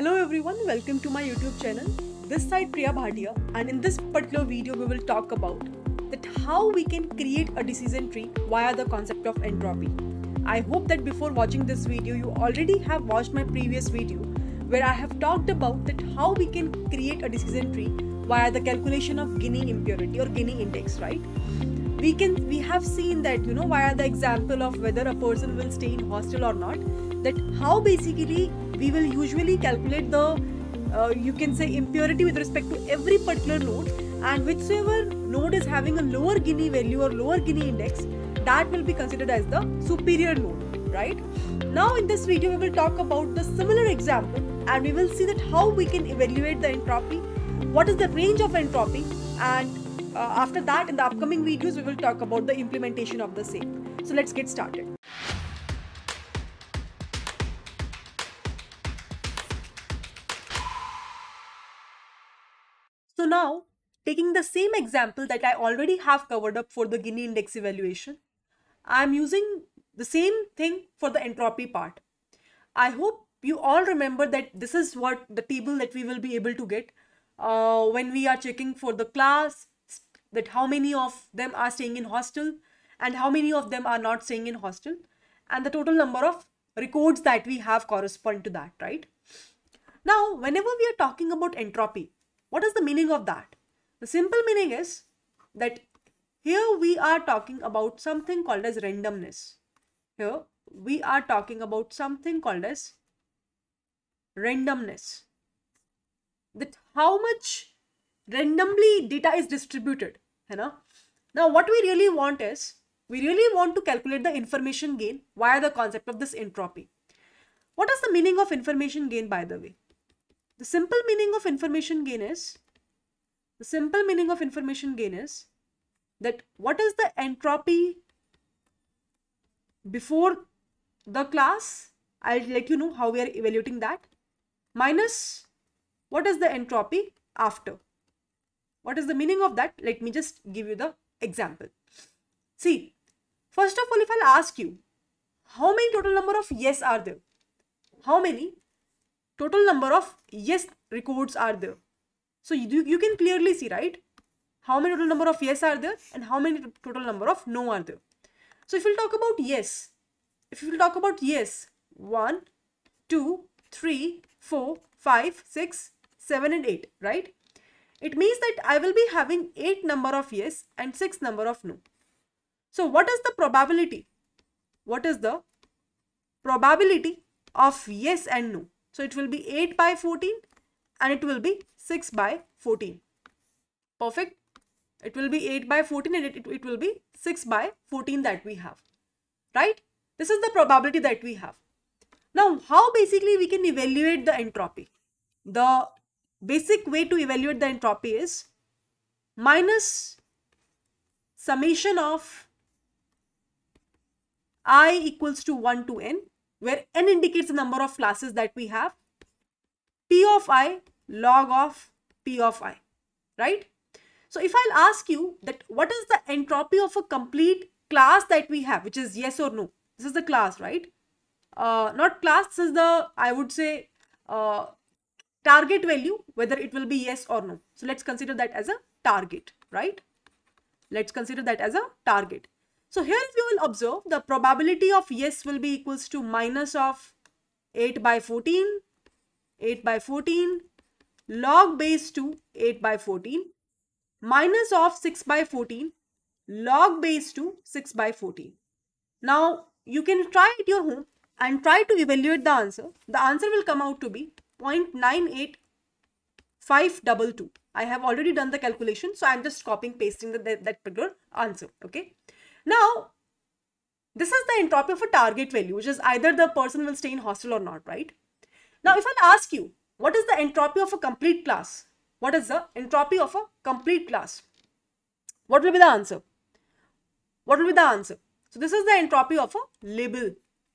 Hello everyone, welcome to my YouTube channel. This side Priya Bhatia and in this particular video we will talk about that how we can create a decision tree via the concept of entropy. I hope that before watching this video you already have watched my previous video where I have talked about that how we can create a decision tree via the calculation of Gini impurity or Gini index, right? We can we have seen that you know via the example of whether a person will stay in hostel or not that how basically we will usually calculate the uh, you can say impurity with respect to every particular node. And whichever node is having a lower Gini value or lower Gini index that will be considered as the superior node right? Now in this video we will talk about the similar example and we will see that how we can evaluate the entropy what is the range of entropy and uh, after that in the upcoming videos we will talk about the implementation of the same. So let's get started now, taking the same example that I already have covered up for the Gini index evaluation, I am using the same thing for the entropy part. I hope you all remember that this is what the table that we will be able to get uh, when we are checking for the class, that how many of them are staying in hostel and how many of them are not staying in hostel and the total number of records that we have correspond to that, right? Now, whenever we are talking about entropy, what is the meaning of that? The simple meaning is that here we are talking about something called as randomness. Here we are talking about something called as randomness. That how much randomly data is distributed. You know? Now what we really want is, we really want to calculate the information gain via the concept of this entropy. What is the meaning of information gain by the way? The simple meaning of information gain is, the simple meaning of information gain is that what is the entropy before the class? I'll let you know how we are evaluating that. Minus what is the entropy after? What is the meaning of that? Let me just give you the example. See, first of all, if I'll ask you, how many total number of yes are there? How many total number of yes records are there? So you, you can clearly see, right? How many total number of yes are there and how many total number of no are there? So if we'll talk about yes, if we'll talk about yes, 1, 2, 3, 4, 5, 6, 7 and 8, right? It means that I will be having 8 number of yes and 6 number of no. So what is the probability? What is the probability of yes and no? So it will be 8 by 14 and it will be 6 by 14. Perfect. It will be 8 by 14 and it, it, it will be 6 by 14 that we have. Right? This is the probability that we have. Now, how basically we can evaluate the entropy? The basic way to evaluate the entropy is minus summation of i equals to 1 to n where n indicates the number of classes that we have p of i log of p of i right? So if i'll ask you that what is the entropy of a complete class that we have which is yes or no? This is the class right? Uh, not class this is the i would say uh, target value whether it will be yes or no. So let's consider that as a target right? Let's consider that as a target so here you will observe the probability of yes will be equals to minus of 8 by 14 8 by 14 log base 2 8 by 14 minus of 6 by 14 log base 2 6 by 14 now you can try at your home and try to evaluate the answer the answer will come out to be 0.98522. I have already done the calculation, so I'm just copying pasting the, that, that particular answer. Okay. Now, this is the entropy of a target value, which is either the person will stay in hostel or not, right? Now, if I ask you, what is the entropy of a complete class? What is the entropy of a complete class? What will be the answer? What will be the answer? So, this is the entropy of a label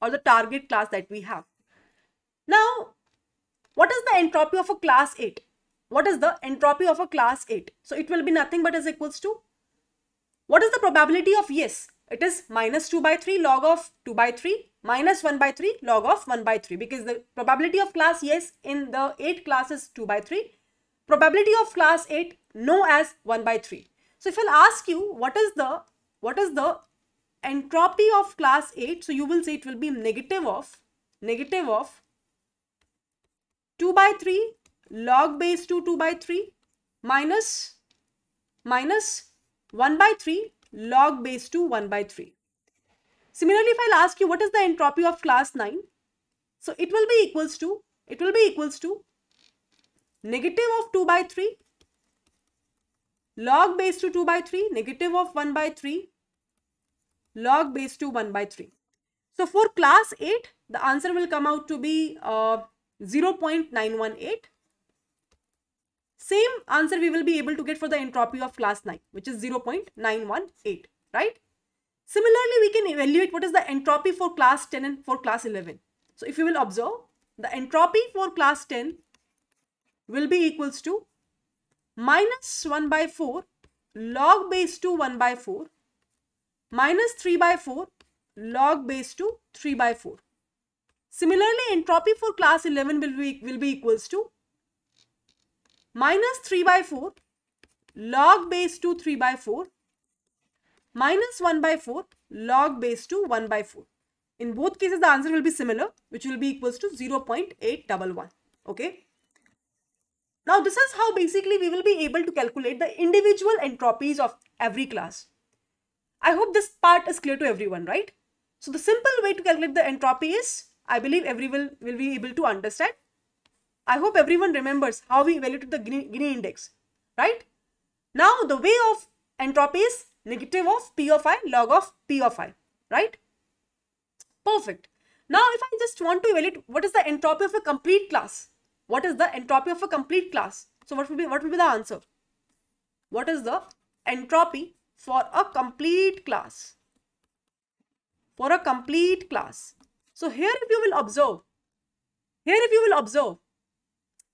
or the target class that we have. Now, what is the entropy of a class 8? What is the entropy of a class 8? So it will be nothing but is equals to what is the probability of yes? it is minus 2 by 3 log of 2 by 3 minus 1 by 3 log of 1 by 3 because the probability of class yes in the 8 class is 2 by 3. Probability of class 8 no as 1 by 3. So if I'll ask you what is the what is the entropy of class 8 so you will say it will be negative of negative of 2 by 3 log base 2 2 by 3 minus minus 1 by 3 log base 2 1 by 3. Similarly, if I'll ask you what is the entropy of class 9, so it will be equals to, it will be equals to negative of 2 by 3 log base to 2 by 3 negative of 1 by 3 log base to 1 by 3. So for class 8, the answer will come out to be uh, 0.918. Same answer we will be able to get for the entropy of class 9, which is 0.918, right? Similarly, we can evaluate what is the entropy for class 10 and for class 11. So if you will observe, the entropy for class 10 will be equals to minus 1 by 4 log base 2 1 by 4 minus 3 by 4 log base 2 3 by 4. Similarly, entropy for class 11 will be, will be equals to minus 3 by 4 log base 2 3 by 4 minus 1 by 4 log base 2 1 by 4. In both cases, the answer will be similar, which will be equals to 0 0.811. Okay. Now, this is how basically we will be able to calculate the individual entropies of every class. I hope this part is clear to everyone, right? So the simple way to calculate the entropy is, I believe everyone will be able to understand. I hope everyone remembers how we evaluated the Gini, index, right? Now the way of entropy is negative of P of i log of P of i, right? Perfect. Now if I just want to evaluate what is the entropy of a complete class, what is the entropy of a complete class? So what will be, what will be the answer? What is the entropy for a complete class. For a complete class. So here if you will observe, here if you will observe,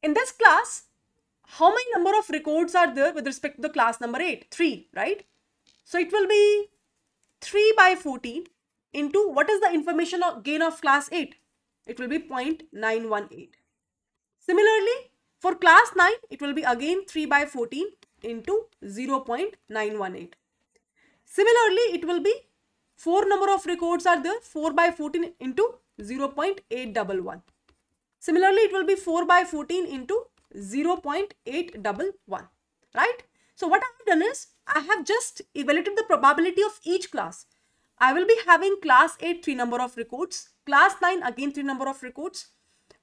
in this class, how many number of records are there with respect to the class number 8? 3, right? So it will be 3 by 14 into what is the information gain of class 8? It will be 0.918. Similarly, for class 9, it will be again 3 by 14 into 0.918. Similarly, it will be 4 number of records are there 4 by 14 into 0.811. Similarly, it will be 4 by 14 into 0.811, right? So what I have done is I have just evaluated the probability of each class. I will be having class 8 3 number of records, class 9 again 3 number of records,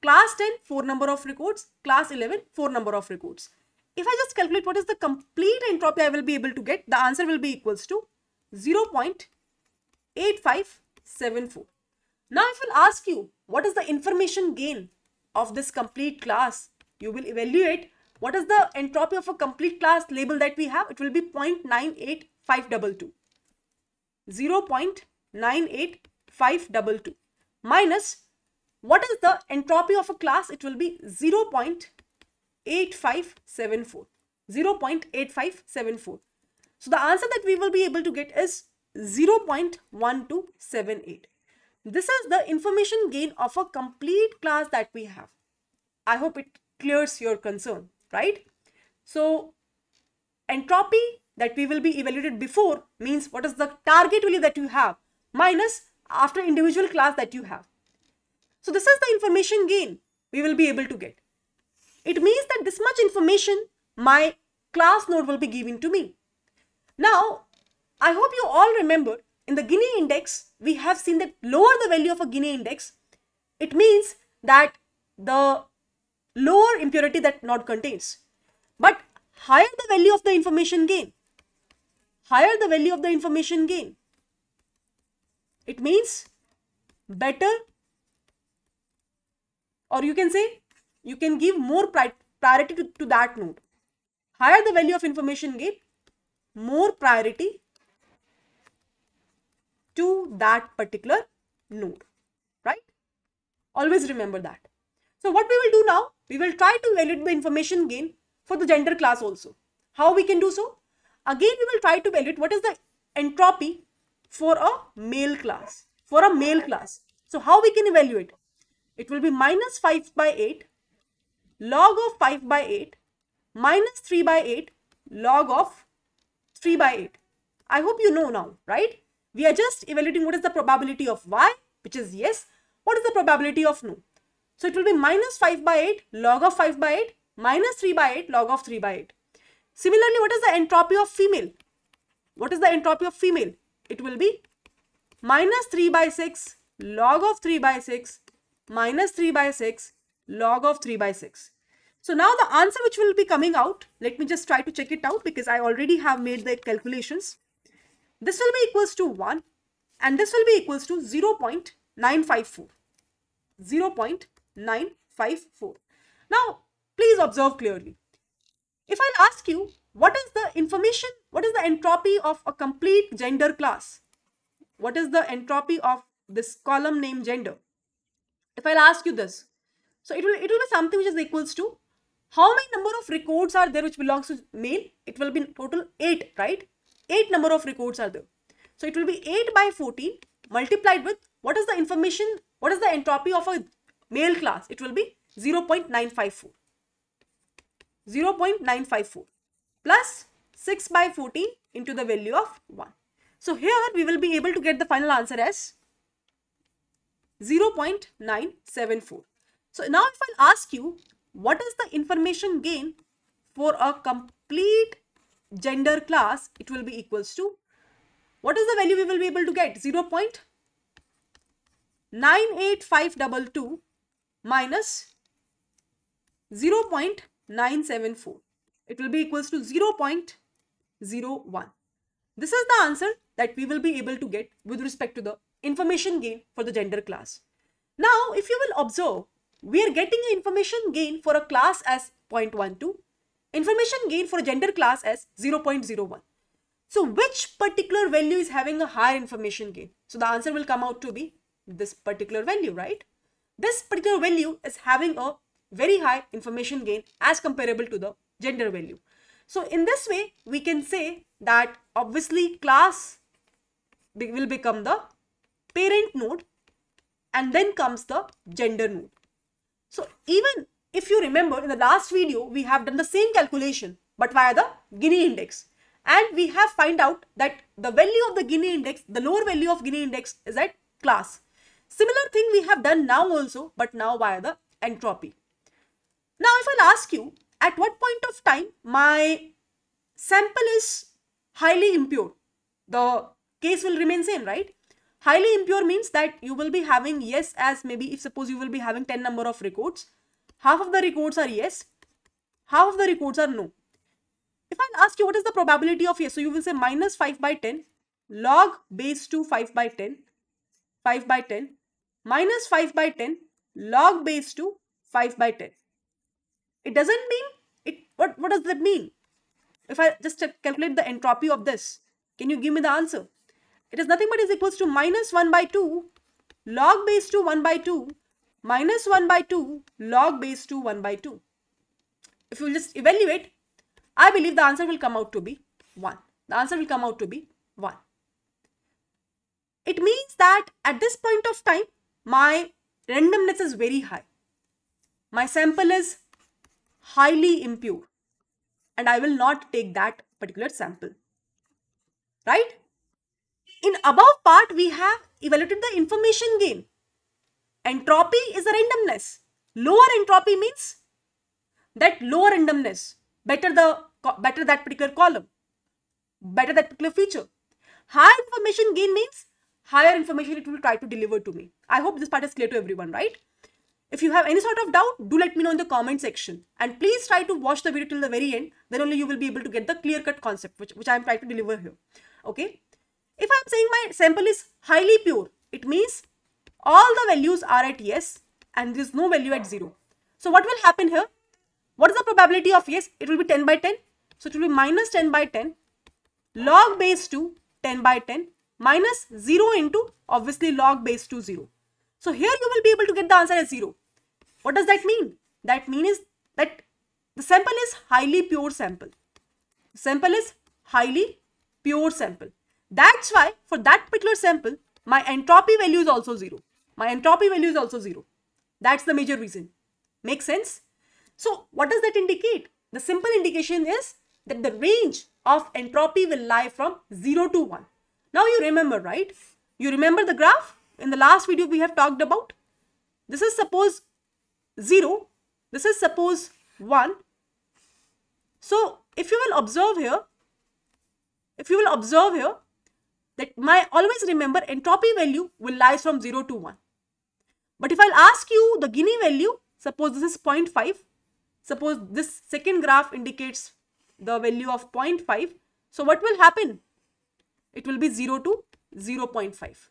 class 10 4 number of records, class 11 4 number of records. If I just calculate what is the complete entropy I will be able to get, the answer will be equals to 0.8574. Now if I'll ask you what is the information gain of this complete class, you will evaluate what is the entropy of a complete class label that we have. It will be 0.98522. 0.98522 minus what is the entropy of a class? It will be 0.8574. 0.8574. So the answer that we will be able to get is 0.1278. This is the information gain of a complete class that we have. I hope it clears your concern, right? So entropy that we will be evaluated before means what is the target value that you have minus after individual class that you have. So this is the information gain we will be able to get. It means that this much information my class node will be given to me. Now, I hope you all remember in the Gini index, we have seen that lower the value of a Gini index, it means that the lower impurity that node contains. But higher the value of the information gain, higher the value of the information gain, it means better or you can say you can give more priority to, to that node. Higher the value of information gain, more priority to that particular node, right? Always remember that. So what we will do now, we will try to evaluate the information gain for the gender class also. How we can do so? Again, we will try to evaluate what is the entropy for a male class. For a male class. So how we can evaluate? It will be minus 5 by 8 log of 5 by 8 minus 3 by 8 log of 3 by 8. I hope you know now, right? We are just evaluating what is the probability of y, which is yes. What is the probability of no? So it will be minus 5 by 8 log of 5 by 8 minus 3 by 8 log of 3 by 8. Similarly, what is the entropy of female? What is the entropy of female? It will be minus 3 by 6 log of 3 by 6 minus 3 by 6 log of 3 by 6. So now the answer which will be coming out, let me just try to check it out because I already have made the calculations. This will be equals to 1 and this will be equals to 0 0.954. 0 0.954. Now, please observe clearly. If I'll ask you, what is the information, what is the entropy of a complete gender class? What is the entropy of this column name gender? If I'll ask you this, so it will, it will be something which is equals to how many number of records are there which belongs to male? It will be total 8, right? 8 number of records are there. So it will be 8 by 14 multiplied with what is the information, what is the entropy of a male class? It will be 0 0.954. 0 0.954 plus 6 by 14 into the value of 1. So here we will be able to get the final answer as 0 0.974. So now if I ask you, what is the information gain for a complete gender class, it will be equals to, what is the value we will be able to get? 0 0.98522 minus 0 0.974. It will be equals to 0 0.01. This is the answer that we will be able to get with respect to the information gain for the gender class. Now, if you will observe, we are getting information gain for a class as 0.12, information gain for a gender class as 0.01. So which particular value is having a higher information gain? So the answer will come out to be this particular value, right? This particular value is having a very high information gain as comparable to the gender value. So in this way, we can say that obviously class will become the parent node and then comes the gender node. So even if you remember in the last video, we have done the same calculation, but via the Gini index. And we have find out that the value of the Gini index, the lower value of Gini index is at class. Similar thing we have done now also, but now via the entropy. Now if I'll ask you, at what point of time my sample is highly impure, the case will remain same, right? Highly impure means that you will be having yes as maybe if suppose you will be having 10 number of records. Half of the records are yes, half of the records are no. If I ask you what is the probability of yes, so you will say minus 5 by 10 log base 2 5 by 10, 5 by 10 minus 5 by 10 log base 2 5 by 10. It doesn't mean it. What, what does that mean? If I just calculate the entropy of this, can you give me the answer? It is nothing but is equals to minus 1 by 2 log base 2 1 by 2 minus 1 by 2 log base 2 1 by 2. If you just evaluate, I believe the answer will come out to be 1. The answer will come out to be 1. It means that at this point of time, my randomness is very high. My sample is highly impure and I will not take that particular sample. Right? In above part, we have evaluated the information gain. Entropy is the randomness. Lower entropy means that lower randomness, better the better that particular column, better that particular feature. High information gain means higher information it will try to deliver to me. I hope this part is clear to everyone, right? If you have any sort of doubt, do let me know in the comment section. And please try to watch the video till the very end. Then only you will be able to get the clear-cut concept, which, which I am trying to deliver here. Okay. If I am saying my sample is highly pure, it means all the values are at yes and there is no value at 0. So what will happen here? What is the probability of yes? It will be 10 by 10. So it will be minus 10 by 10 log base 2 10 by 10 minus 0 into obviously log base 2 0. So here you will be able to get the answer as 0. What does that mean? That means is that the sample is highly pure sample. Sample is highly pure sample. That's why for that particular sample, my entropy value is also 0. My entropy value is also 0. That's the major reason. Make sense? So what does that indicate? The simple indication is that the range of entropy will lie from 0 to 1. Now you remember, right? You remember the graph? In the last video we have talked about. This is suppose 0. This is suppose 1. So if you will observe here, if you will observe here, that my always remember entropy value will lies from 0 to 1. But if I'll ask you the Gini value, suppose this is 0.5, suppose this second graph indicates the value of 0.5. So what will happen? It will be 0 to 0 0.5.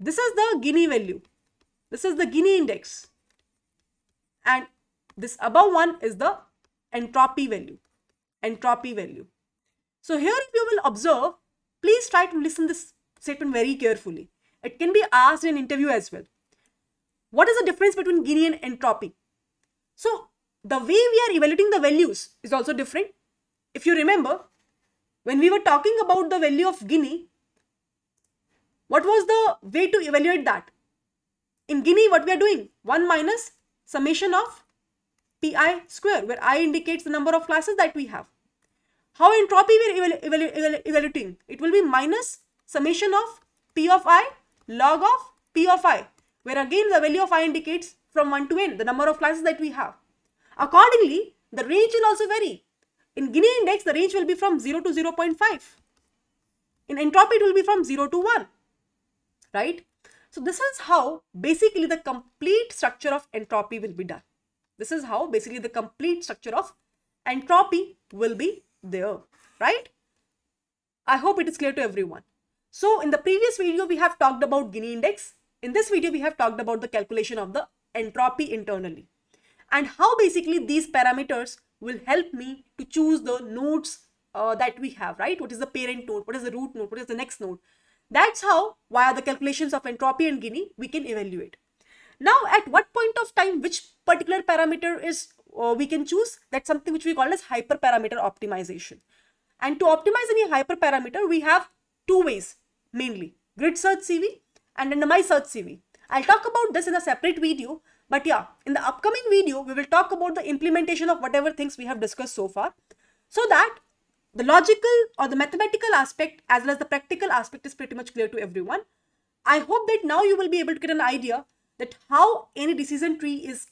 This is the Gini value. This is the Gini index. And this above one is the entropy value. Entropy value. So here if you will observe, please try to listen this statement very carefully. It can be asked in interview as well. What is the difference between Gini and entropy? So the way we are evaluating the values is also different. If you remember, when we were talking about the value of Gini, what was the way to evaluate that? In Gini, what we are doing? 1 minus summation of pi square, where i indicates the number of classes that we have. How entropy we are evalu evalu evaluating? It will be minus summation of p of i log of p of i, where again the value of i indicates from 1 to n, the number of classes that we have. Accordingly, the range will also vary. In Gini index, the range will be from 0 to 0 0.5. In entropy, it will be from 0 to 1. Right? So this is how basically the complete structure of entropy will be done. This is how basically the complete structure of entropy will be there. Right? I hope it is clear to everyone. So in the previous video, we have talked about Gini index. In this video, we have talked about the calculation of the entropy internally and how basically these parameters will help me to choose the nodes uh, that we have, right? What is the parent node? What is the root node? What is the next node? That's how, via the calculations of entropy and Gini, we can evaluate. Now, at what point of time, which particular parameter is uh, we can choose? That's something which we call as hyperparameter optimization. And to optimize any hyperparameter, we have two ways, mainly. Grid search CV and in my search CV. I'll talk about this in a separate video, but yeah, in the upcoming video, we will talk about the implementation of whatever things we have discussed so far so that the logical or the mathematical aspect as well as the practical aspect is pretty much clear to everyone. I hope that now you will be able to get an idea that how any decision tree is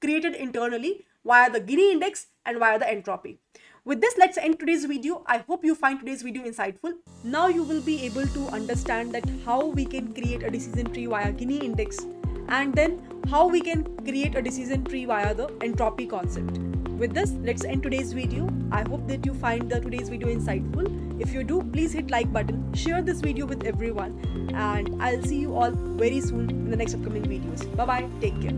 created internally via the Gini index and via the entropy. With this, let's end today's video. I hope you find today's video insightful. Now you will be able to understand that how we can create a decision tree via Gini index and then how we can create a decision tree via the entropy concept. With this, let's end today's video. I hope that you find the today's video insightful. If you do, please hit like button, share this video with everyone and I'll see you all very soon in the next upcoming videos. Bye bye, take care.